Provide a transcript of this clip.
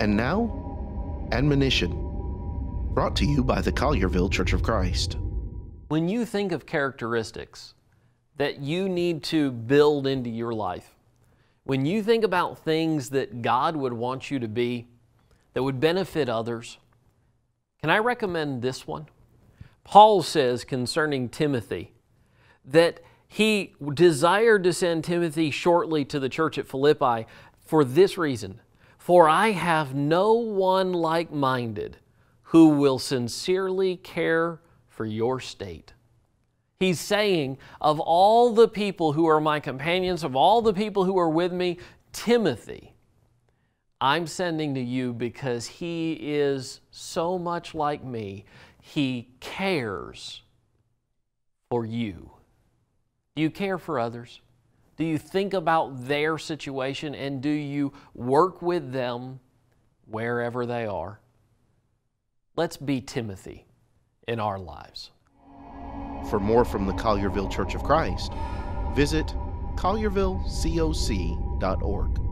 And now, admonition, brought to you by the Collierville Church of Christ. When you think of characteristics that you need to build into your life, when you think about things that God would want you to be, that would benefit others, can I recommend this one? Paul says concerning Timothy that he desired to send Timothy shortly to the church at Philippi for this reason For I have no one like minded who will sincerely care for your state. He's saying, of all the people who are my companions, of all the people who are with me, Timothy, I'm sending to you because he is so much like me. He cares for you. Do you care for others? Do you think about their situation and do you work with them wherever they are? Let's be Timothy in our lives. For more from the Collierville Church of Christ, visit colliervillecoc.org.